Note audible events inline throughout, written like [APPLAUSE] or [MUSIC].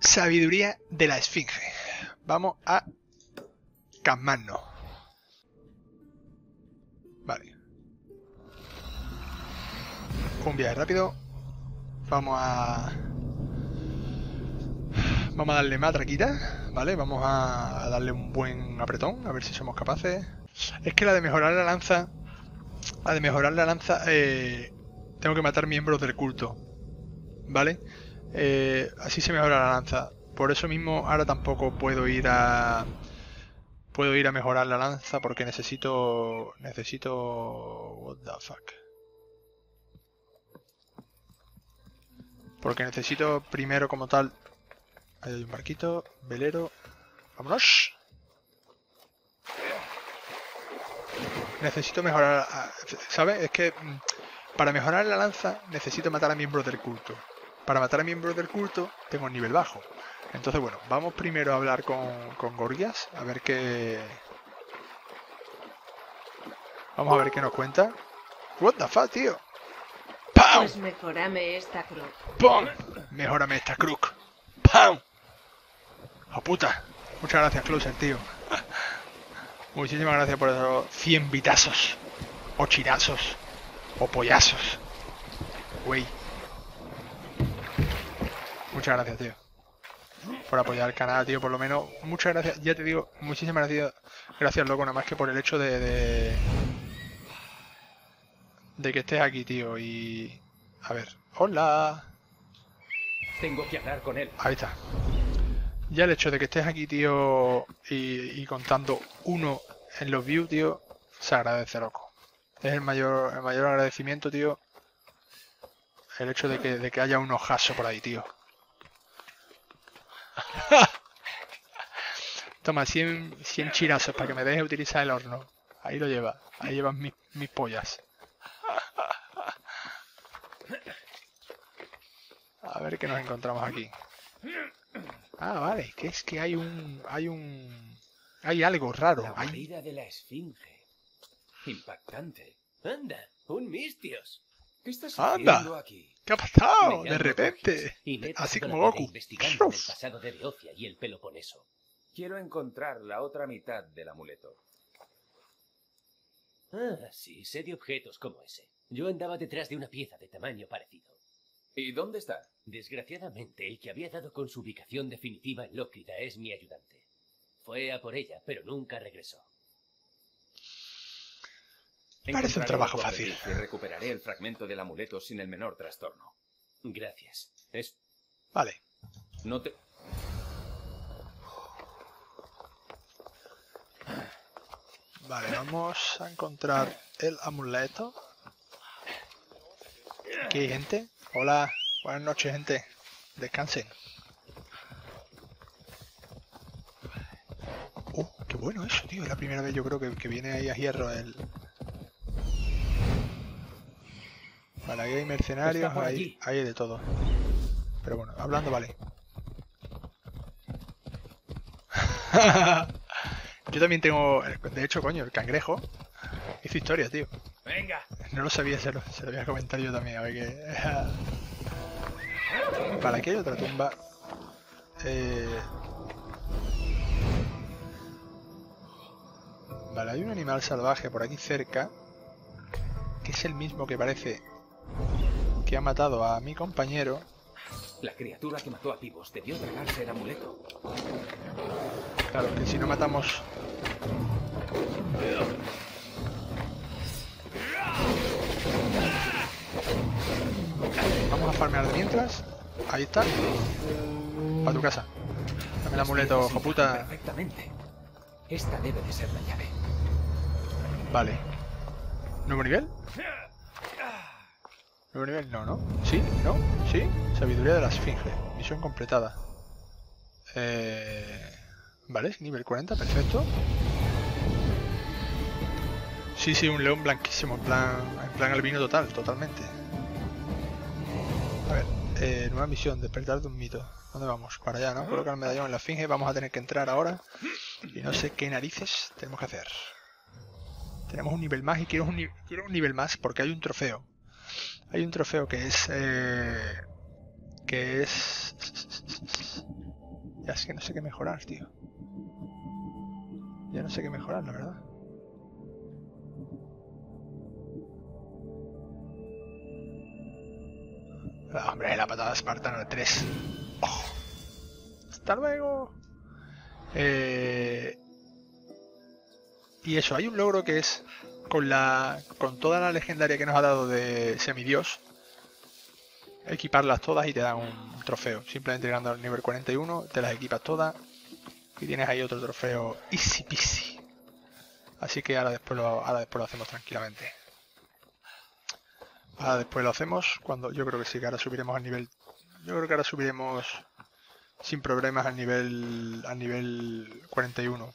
Sabiduría de la Esfinge. Vamos a calmarnos. Vale. Un viaje rápido. Vamos a... Vamos a darle matraquita, ¿vale? Vamos a darle un buen apretón, a ver si somos capaces. Es que la de mejorar la lanza... La de mejorar la lanza... Eh, tengo que matar miembros del culto. ¿Vale? Eh, así se mejora la lanza. Por eso mismo ahora tampoco puedo ir a... Puedo ir a mejorar la lanza porque necesito... Necesito... What the fuck. Porque necesito primero como tal... Ahí hay un barquito, velero... ¡Vámonos! Necesito mejorar... ¿Sabes? Es que... mm, Para mejorar la lanza necesito matar a miembros del culto. Para matar a miembros del culto tengo un nivel bajo. Entonces, bueno, vamos primero a hablar con, con Gorgias, a ver qué... Vamos a ver qué nos cuenta. What the fuck, tío. ¡Pam! Pues mejorame esta cruz. ¡Pum! Mejórame esta crook. ¡Pam! ¡Oh puta! Muchas gracias, Closer, tío. Muchísimas gracias por esos 100 vitazos. O chirazos. O pollazos. Güey. Muchas gracias, tío. Por apoyar el canal, tío, por lo menos. Muchas gracias, ya te digo, muchísimas gracias. Gracias, loco, nada más que por el hecho de. de, de que estés aquí, tío. Y. A ver. Hola. Tengo que hablar con él. Ahí está. Ya el hecho de que estés aquí, tío, y, y contando uno en los views, tío, se agradece, loco. Es el mayor, el mayor agradecimiento, tío. El hecho de que, de que haya un ojazo por ahí, tío. Toma, 100, 100 chirazos para que me dejes utilizar el horno. Ahí lo lleva. Ahí llevan mis, mis pollas. A ver qué nos encontramos aquí. Ah, vale, que es que hay un... hay un... hay algo raro. La Hay... de la esfinge. Impactante. Anda, un mistios. ¿Qué estás Anda. haciendo aquí? ¿Qué ha pasado? De repente. Así como Goku. investigando el pasado de Beocia y el Peloponeso. Quiero encontrar la otra mitad del amuleto. Ah, sí, sé de objetos como ese. Yo andaba detrás de una pieza de tamaño parecido. ¿Y dónde está? Desgraciadamente, el que había dado con su ubicación definitiva en Lócrida es mi ayudante. Fue a por ella, pero nunca regresó. Parece un trabajo fácil. Y recuperaré el fragmento del amuleto sin el menor trastorno. Gracias. Es... Vale. No te... Vale, vamos a encontrar el amuleto. Aquí hay gente. Hola, buenas noches, gente. Descansen. Oh, qué bueno eso, tío. Es la primera vez yo creo que, que viene ahí a hierro el... Vale, ahí hay mercenarios, ahí hay de todo. Pero bueno, hablando vale. [LAUGHS] yo también tengo... De hecho, coño, el cangrejo hizo historia, tío. Venga. No lo sabía, se lo, se lo voy a comentar yo también, a ver qué... [LAUGHS] Vale, aquí hay otra tumba. Eh... Vale, hay un animal salvaje por aquí cerca. Que es el mismo que parece que ha matado a mi compañero. La criatura que mató a Pibos debió tragarse el amuleto. Claro, que si no matamos... Vamos a farmear de mientras. Ahí está. Para tu casa. Dame el amuleto, piezas hijo puta. Perfectamente. Esta debe de ser la llave. Vale. ¿Nuevo nivel? ¿Nuevo nivel? No, ¿no? ¿Sí? ¿No? ¿Sí? Sabiduría de la Esfinge. Misión completada. Eh... Vale, nivel 40, perfecto. Sí, sí, un león blanquísimo, en plan, en plan albino total, totalmente. A ver, eh, nueva misión, despertar de un mito. ¿Dónde vamos? Para allá, ¿no? Colocar el medallón en la esfinge, vamos a tener que entrar ahora. Y no sé qué narices tenemos que hacer. Tenemos un nivel más y quiero un, quiero un nivel más porque hay un trofeo. Hay un trofeo que es... eh, que es... Es que no sé qué mejorar, tío. Ya no sé qué mejorar, la verdad. Ah, hombre, la patada espartana 3. ¡Oh! ¡Hasta luego! Eh, y eso, hay un logro que es con la con toda la legendaria que nos ha dado de semidios. Equiparlas todas y te dan un trofeo. Simplemente llegando al nivel 41, te las equipas todas y tienes ahí otro trofeo easy peasy. Así que ahora después lo, ahora después lo hacemos tranquilamente. Ahora después lo hacemos cuando yo creo que sí que ahora subiremos al nivel. Yo creo que ahora subiremos sin problemas al nivel al nivel 41.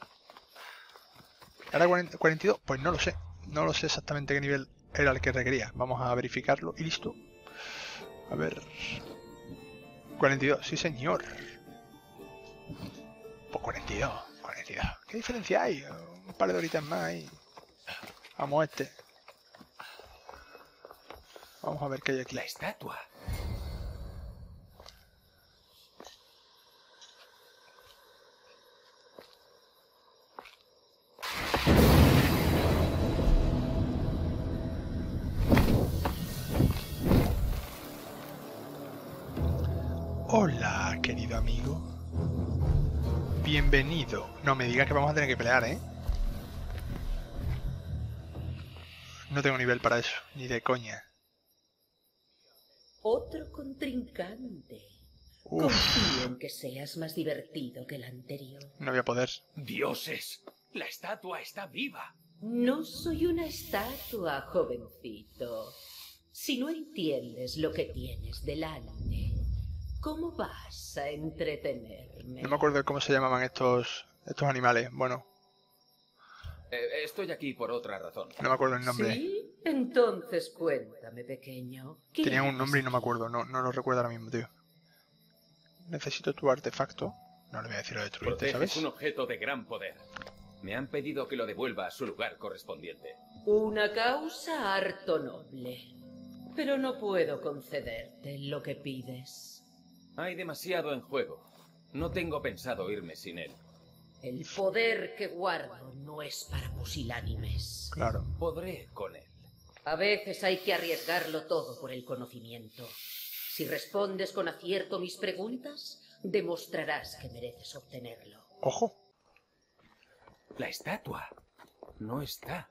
¿Ahora 40 42? Pues no lo sé. No lo sé exactamente qué nivel era el que requería. Vamos a verificarlo y listo. A ver. 42, sí señor. Pues 42, 42. ¿Qué diferencia hay? Un par de horitas más y... Vamos a este. Vamos a ver qué hay aquí. La estatua. Hola, querido amigo. Bienvenido. No me digas que vamos a tener que pelear, ¿eh? No tengo nivel para eso, ni de coña. Otro contrincante. Uf, Confío en que seas más divertido que el anterior. no voy a poder. Dioses. La estatua está viva. No soy una estatua, jovencito. Si no entiendes lo que tienes delante, ¿cómo vas a entretenerme? No me acuerdo de cómo se llamaban estos estos animales. Bueno, Eh, estoy aquí por otra razón. no me acuerdo el nombre. ¿Sí? Entonces cuéntame, pequeño. ¿qué Tenían un nombre y no me acuerdo. No, no lo recuerdo ahora mismo, tío. Necesito tu artefacto. No le voy a decir lo de destruirte, ¿sabes? un objeto de gran poder. Me han pedido que lo devuelva a su lugar correspondiente. Una causa harto noble. Pero no puedo concederte lo que pides. Hay demasiado en juego. No tengo pensado irme sin él. El poder que guardo no es para pusilánimes. Claro. Podré con él. A veces hay que arriesgarlo todo por el conocimiento. Si respondes con acierto mis preguntas, demostrarás que mereces obtenerlo. Ojo. La estatua. No está.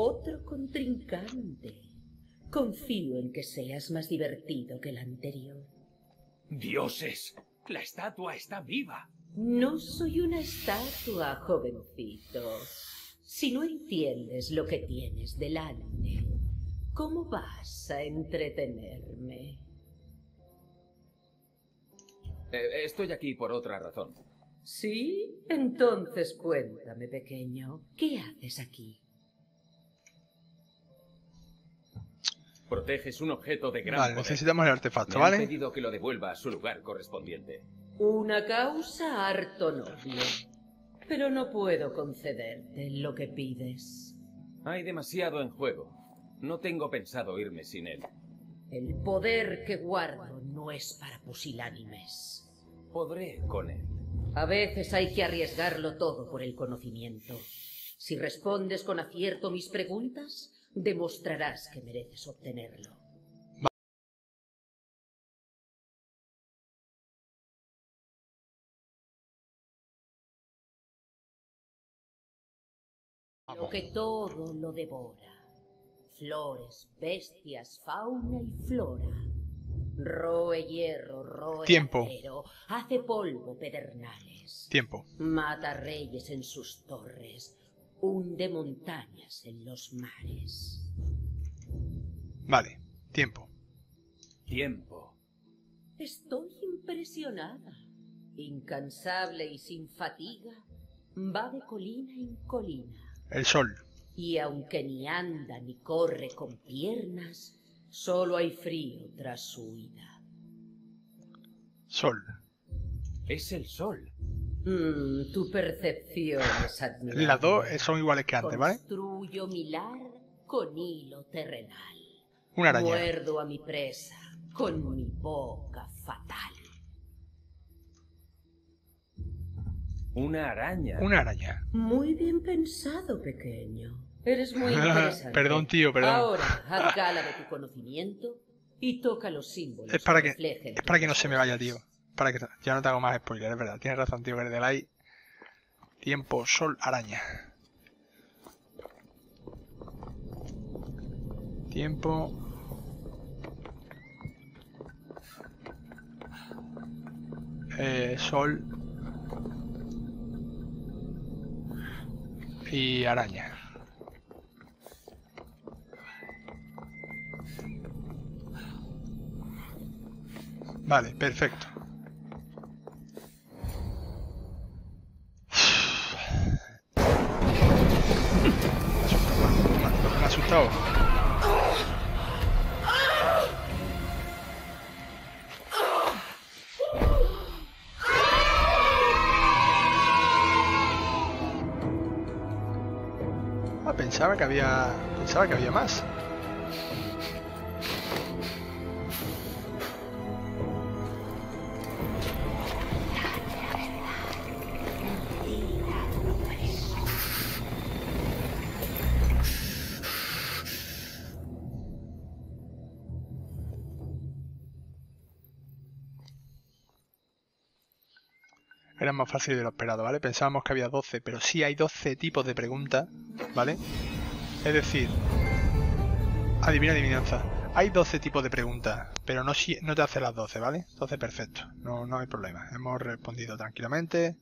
Otro contrincante. Confío en que seas más divertido que el anterior. Dioses. La estatua está viva. No soy una estatua, jovencito. Si no entiendes lo que tienes delante, ¿cómo vas a entretenerme? Eh, estoy aquí por otra razón. ¿Sí? Entonces cuéntame, pequeño, ¿qué haces aquí? Proteges un objeto de gran Vale, poder. necesitamos el artefacto, Me han ¿vale? pedido que lo devuelva a su lugar correspondiente. Una causa harto noble. Pero no puedo concederte lo que pides. Hay demasiado en juego. No tengo pensado irme sin él. El poder que guardo no es para pusilánimes. Podré con él. A veces hay que arriesgarlo todo por el conocimiento. Si respondes con acierto mis preguntas, demostrarás que mereces obtenerlo. Lo que todo lo devora. Flores, bestias, fauna y flora. Roe hierro, roe Tiempo. acero, hace polvo pedernales. Tiempo. Mata reyes en sus torres, hunde montañas en los mares. Vale. Tiempo. Tiempo. Estoy impresionada. Incansable y sin fatiga, va de colina en colina. El sol. Y aunque ni anda ni corre con piernas, solo hay frío tras su huida. Sol. Es el sol. Mm, tu percepción es admirable. Las dos son iguales que antes, ¿vale? Construyo mi lar con hilo terrenal. Una araña. Muerdo a mi presa con mi boca fatal. Una araña. Una araña. Muy bien pensado, pequeño. Eres muy [LAUGHS] interesante. Perdón, tío, perdón. Ahora, haz gala de tu conocimiento y toca los símbolos. Es para que, reflejen es para que no se me vaya, tío. Para que ya no te hago más spoiler, es verdad. Tienes razón, tío, que de like. Tiempo, sol, araña. Tiempo. Eh, sol. Y araña. Vale, perfecto. Ah, pensaba que había. Pensaba que había más. Era más fácil de lo esperado, ¿vale? Pensábamos que había 12, pero sí hay 12 tipos de preguntas, ¿vale? Es decir, adivina adivinanza. Hay 12 tipos de preguntas, pero no, no te hace las 12, ¿vale? Entonces, perfecto, no, no hay problema. Hemos respondido tranquilamente.